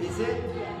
Is it? Yeah.